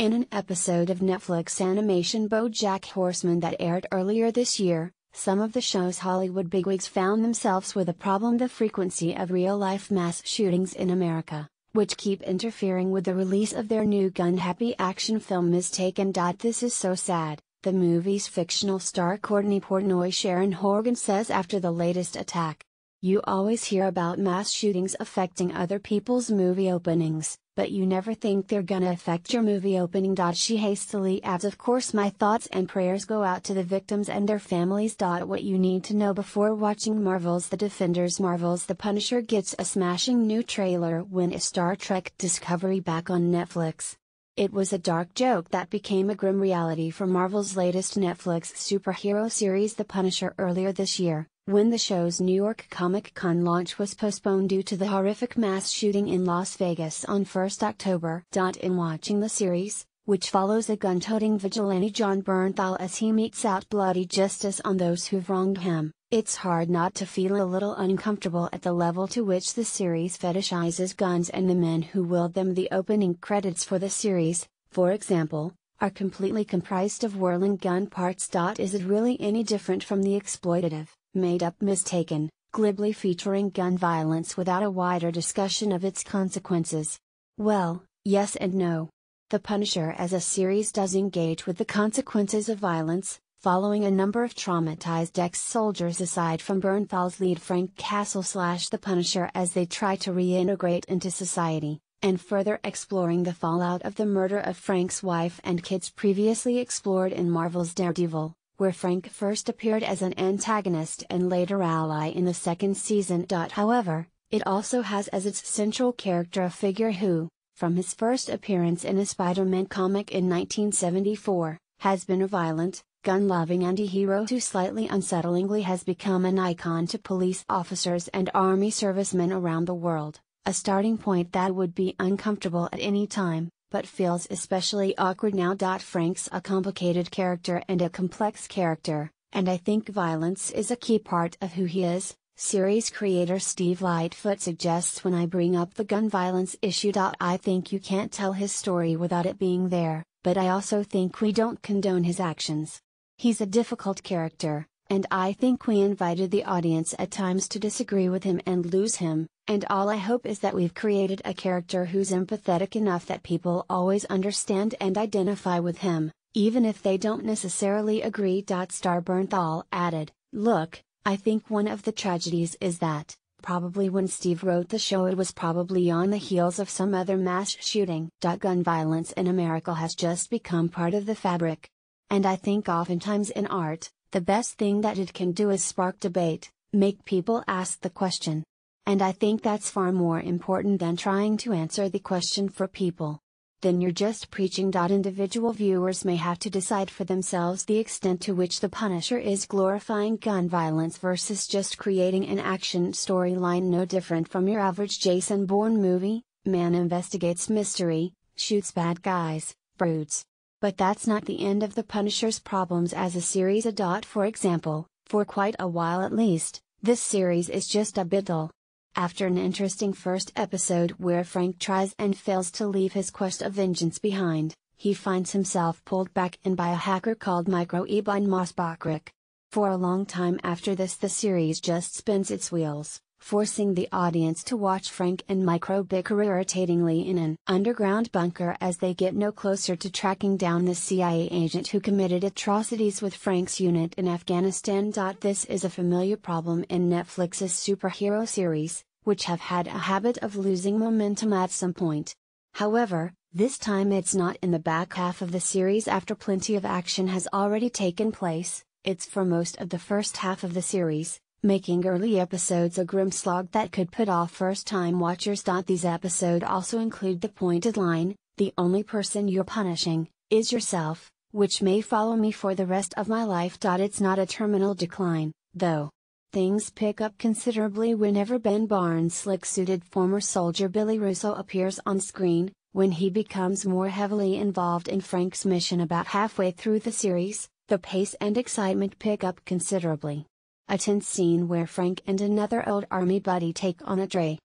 In an episode of Netflix animation BoJack Horseman that aired earlier this year, some of the show's Hollywood bigwigs found themselves with a problem the frequency of real life mass shootings in America, which keep interfering with the release of their new gun happy action film Mistaken. This is so sad, the movie's fictional star Courtney Portnoy Sharon Horgan says after the latest attack. You always hear about mass shootings affecting other people's movie openings, but you never think they're gonna affect your movie opening. She hastily adds, Of course, my thoughts and prayers go out to the victims and their families. What you need to know before watching Marvel's The Defenders Marvel's The Punisher gets a smashing new trailer when a Star Trek Discovery back on Netflix. It was a dark joke that became a grim reality for Marvel's latest Netflix superhero series The Punisher earlier this year when the show's New York Comic Con launch was postponed due to the horrific mass shooting in Las Vegas on 1 October. In watching the series, which follows a gun toting vigilante Jon Bernthal as he metes out bloody justice on those who've wronged him, it's hard not to feel a little uncomfortable at the level to which the series fetishizes guns and the men who wield them. The opening credits for the series, for example, are completely comprised of whirling gun parts. Is it really any different from the exploitative? Made up mistaken, glibly featuring gun violence without a wider discussion of its consequences. Well, yes and no. The Punisher as a series does engage with the consequences of violence, following a number of traumatized ex-soldiers aside from Bernthal's lead Frank Castle slash the Punisher as they try to reintegrate into society, and further exploring the fallout of the murder of Frank's wife and kids previously explored in Marvel's Daredevil where Frank first appeared as an antagonist and later ally in the second season. However, it also has as its central character a figure who, from his first appearance in a Spider Man comic in 1974, has been a violent, gun loving anti hero who slightly unsettlingly has become an icon to police officers and army servicemen around the world, a starting point that would be uncomfortable at any time but feels especially awkward now. Frank's a complicated character and a complex character, and I think violence is a key part of who he is, series creator Steve Lightfoot suggests when I bring up the gun violence issue. I think you can't tell his story without it being there, but I also think we don't condone his actions. He's a difficult character, and I think we invited the audience at times to disagree with him and lose him, and all I hope is that we've created a character who's empathetic enough that people always understand and identify with him, even if they don't necessarily agree. Star Bernthal added, Look, I think one of the tragedies is that, probably when Steve wrote the show, it was probably on the heels of some other mass shooting. Gun violence in America has just become part of the fabric. And I think oftentimes in art, the best thing that it can do is spark debate, make people ask the question. And I think that's far more important than trying to answer the question for people. Then you're just preaching. Individual viewers may have to decide for themselves the extent to which The Punisher is glorifying gun violence versus just creating an action storyline no different from your average Jason Bourne movie. Man investigates mystery, shoots bad guys, broods, but that's not the end of the Punisher's problems as a series. A dot for example, for quite a while at least, this series is just a bit dull. After an interesting first episode where Frank tries and fails to leave his quest of vengeance behind, he finds himself pulled back in by a hacker called Micro Ebon Moss-Bachrach. For a long time after this, the series just spins its wheels forcing the audience to watch Frank and Micro bicker irritatingly in an underground bunker as they get no closer to tracking down the CIA agent who committed atrocities with Frank's unit in Afghanistan. This is a familiar problem in Netflix's superhero series, which have had a habit of losing momentum at some point. However, this time it's not in the back half of the series after plenty of action has already taken place, it's for most of the first half of the series, making early episodes a grim slog that could put off first time watchers. These episodes also include the pointed line, the only person you're punishing, is yourself, which may follow me for the rest of my life. It's not a terminal decline, though. Things pick up considerably whenever Ben Barnes' slick suited former soldier Billy Russo appears on screen, when he becomes more heavily involved in Frank's mission about halfway through the series, the pace and excitement pick up considerably a tense scene where Frank and another old army buddy take on a Dre,